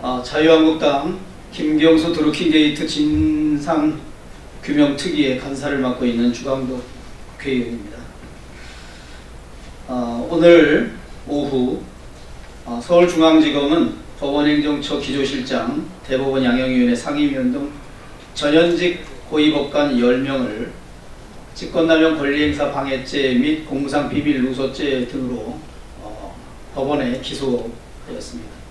어, 자유한국당 김경수 드루킹 게이트 진상 규명 특위의 간사를 맡고 있는 주광덕 국회의원입니다. 어, 오늘 오후 어, 서울중앙지검은 법원행정처 기조실장, 대법원 양형위원회 상임위원 등 전현직 고위법관 10명을 직권남용 권리행사 방해죄 및 공무상비밀 누설죄 등으로 어, 법원에 기소하였습니다.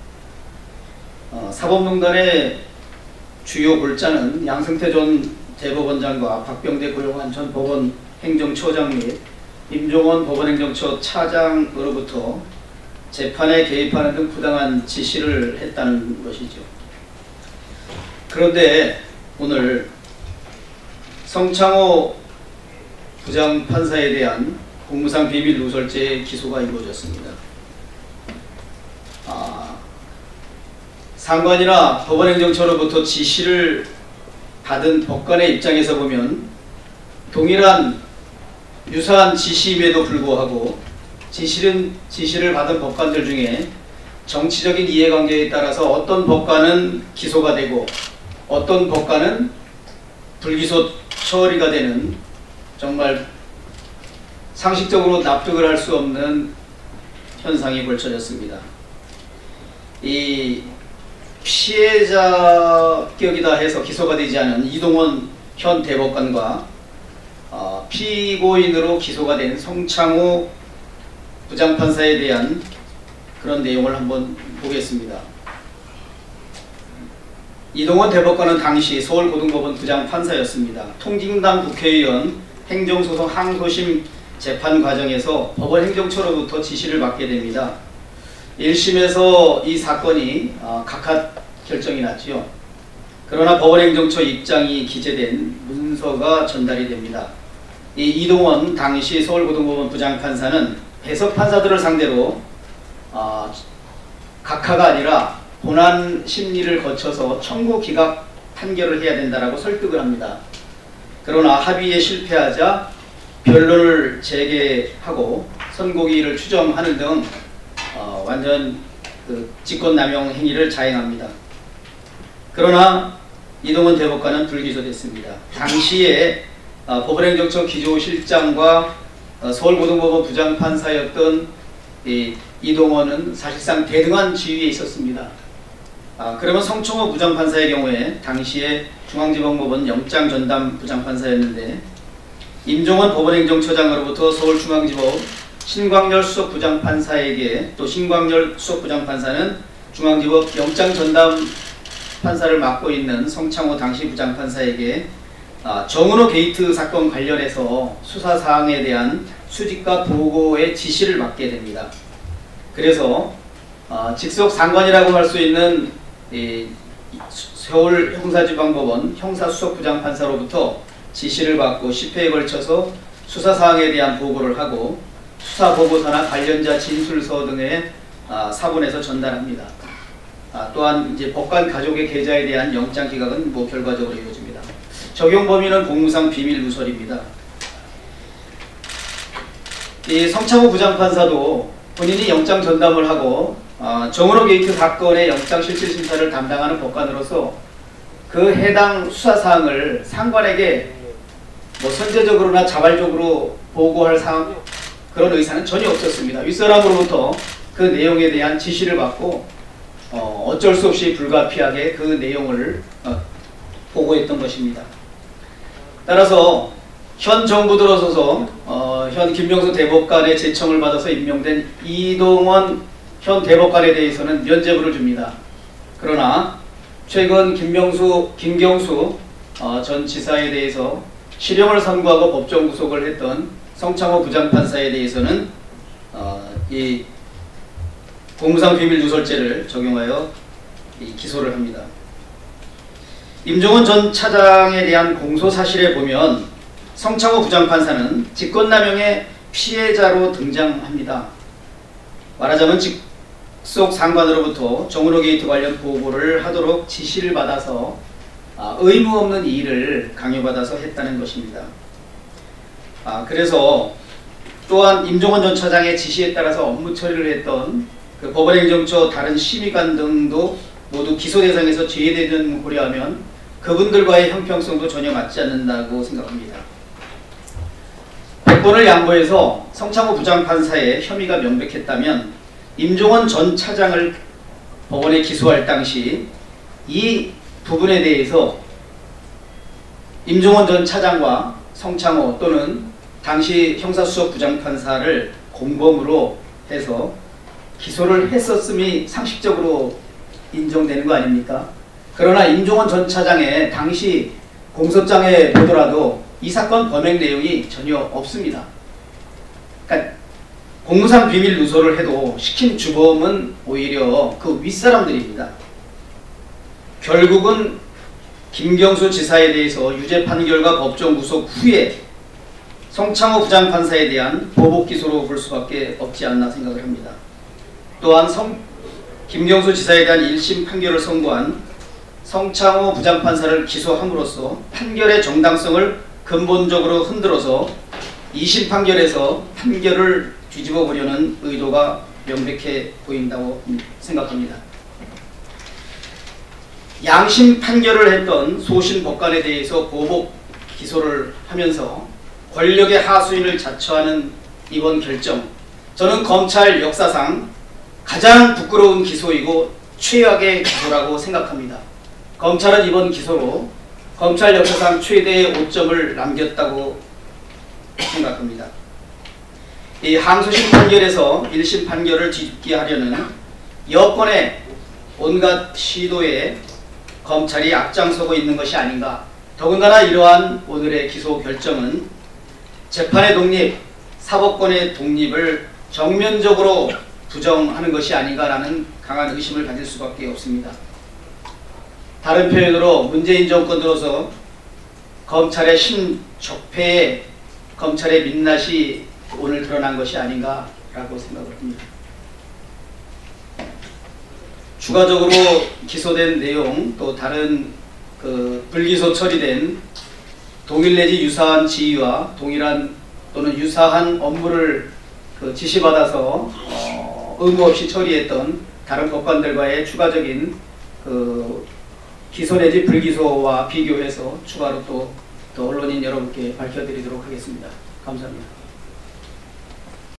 어, 사법농단의 주요 골자는 양승태 전 대법원장과 박병대 고용한 전 법원 행정처장 및 임종원 법원행정처 차장으로부터 재판에 개입하는 등 부당한 지시를 했다는 것이죠. 그런데 오늘 성창호 부장판사에 대한 공무상 비밀 누설죄 기소가 이루어졌습니다. 아, 상관이나 법원행정처로부터 지시를 받은 법관의 입장에서 보면 동일한 유사한 지시임에도 불구하고 지시는 지시를 받은 법관들 중에 정치적인 이해관계에 따라서 어떤 법관은 기소가 되고 어떤 법관은 불기소 처리가 되는 정말 상식적으로 납득을 할 수 없는 현상이 벌쳐졌습니다. 이 피해자격이다 해서 기소가 되지 않은 이동원 현 대법관과 어, 피고인으로 기소가 된 성창호 부장판사에 대한 그런 내용을 한번 보겠습니다. 이동원 대법관은 당시 서울고등법원 부장판사였습니다. 통진당 국회의원 행정소송 항소심 재판 과정에서 법원 행정처로부터 지시를 받게 됩니다. 1심에서 이 사건이 어, 각하 결정이 났지요. 그러나 법원행정처 입장이 기재된 문서가 전달이 됩니다. 이 이동원 당시 서울고등법원 부장판사는 배석 판사들을 상대로 어, 각하가 아니라 본안 심리를 거쳐서 청구 기각 판결을 해야 된다라고 설득을 합니다. 그러나 합의에 실패하자 변론을 재개하고 선고기일을 추정하는 등 어, 완전 그 직권남용 행위를 자행합니다. 그러나 이동원 대법관은 불기소됐습니다. 당시에 어, 법원행정처 기조실장과 어, 서울고등법원 부장판사였던 이, 이동원은 사실상 대등한 지위에 있었습니다. 아, 그러면 성총호 부장판사의 경우에 당시에 중앙지방법원 영장전담 부장판사였는데 임종원 법원행정처장으로부터 서울중앙지법 신광열 수석 부장판사에게 또 신광열 수석 부장판사는 중앙지법 영장전담 판사를 맡고 있는 성창호 당시 부장판사에게 아, 정운호 게이트 사건 관련해서 수사 사항에 대한 수집과 보고의 지시를 받게 됩니다. 그래서 어, 직속 상관이라고 할 수 있는 이, 서울 형사지방법원 형사수석부장판사로부터 지시를 받고 10회에 걸쳐서 수사 사항에 대한 보고를 하고 수사 보고서나 관련자 진술서 등의 아, 사본에서 전달합니다. 아, 또한 이제 법관 가족의 계좌에 대한 영장 기각은 뭐 결과적으로 이루어집니다. 적용 범위는 공무상 비밀 누설입니다. 이 성창호 부장판사도 본인이 영장 전담을 하고 어, 정운호 게이트 사건의 영장 실질 심사를 담당하는 법관으로서 그 해당 수사 사항을 상관에게 뭐 선제적으로나 자발적으로 보고할 사항 그런 의사는 전혀 없었습니다. 윗사람으로부터 그 내용에 대한 지시를 받고 어, 어쩔 수 없이 불가피하게 그 내용을 어, 보고했던 것입니다. 따라서 현 정부 들어서서 어, 현 김명수 대법관의 제청을 받아서 임명된 이동원 현 대법관에 대해서는 면죄부를 줍니다. 그러나 최근 김명수, 김경수 어, 전 지사에 대해서 실형을 선고하고 법정 구속을 했던 성창호 부장판사에 대해서는 어, 이 공무상 비밀 누설죄를 적용하여 기소를 합니다. 임종헌 전 차장에 대한 공소 사실에 보면 성창호 부장판사는 직권남용의 피해자로 등장합니다. 말하자면 직속 상관으로부터 정운호 게이트 관련 보고를 하도록 지시를 받아서 아, 의무 없는 일을 강요받아서 했다는 것입니다. 아, 그래서 또한 임종원 전 차장의 지시에 따라서 업무 처리를 했던 그 법원행정처 다른 심의관 등도 모두 기소 대상에서 제외되는 고려하면 그분들과의 형평성도 전혀 맞지 않는다고 생각합니다. 백번을 양보해서 성창호 부장판사의 혐의가 명백했다면 임종원 전 차장을 법원에 기소할 당시 이 부분에 대해서 임종원 전 차장과 성창호 또는 당시 형사수석 부장판사를 공범으로 해서 기소를 했었음이 상식적으로 인정되는 거 아닙니까? 그러나 임종원 전 차장의 당시 공소장에 보더라도 이 사건 범행 내용이 전혀 없습니다. 그러니까 공무상 비밀 누설을 해도 시킨 주범은 오히려 그 윗사람들입니다. 결국은 김경수 지사에 대해서 유죄 판결과 법정 구속 후에 성창호 부장판사에 대한 보복 기소로 볼 수밖에 없지 않나 생각을 합니다. 또한 성, 김경수 지사에 대한 1심 판결을 선고한 성창호 부장판사를 기소함으로써 판결의 정당성을 근본적으로 흔들어서 2심 판결에서 판결을 뒤집어 보려는 의도가 명백해 보인다고 생각합니다. 양심 판결을 했던 소신 법관에 대해서 보복 기소를 하면서 권력의 하수인을 자처하는 이번 결정 저는 검찰 역사상 가장 부끄러운 기소이고 최악의 기소라고 생각합니다. 검찰은 이번 기소로 검찰 역사상 최대의 오점을 남겼다고 생각합니다. 이 항소심 판결에서 1심 판결을 뒤집게 하려는 여권의 온갖 시도에 검찰이 앞장서고 있는 것이 아닌가. 더군다나 이러한 오늘의 기소 결정은 재판의 독립, 사법권의 독립을 정면적으로 부정하는 것이 아닌가라는 강한 의심을 가질 수밖에 없습니다. 다른 표현으로 문재인 정권 들어서 검찰의 신적폐에 검찰의 민낯이 오늘 드러난 것이 아닌가라고 생각을 합니다. 추가적으로 기소된 내용 또 다른 그 불기소 처리된 동일 내지 유사한 지위와 동일한 또는 유사한 업무를 그 지시받아서 어, 의무 없이 처리했던 다른 법관들과의 추가적인 그 기소 내지 불기소와 비교해서 추가로 또, 또 언론인 여러분께 밝혀드리도록 하겠습니다. 감사합니다.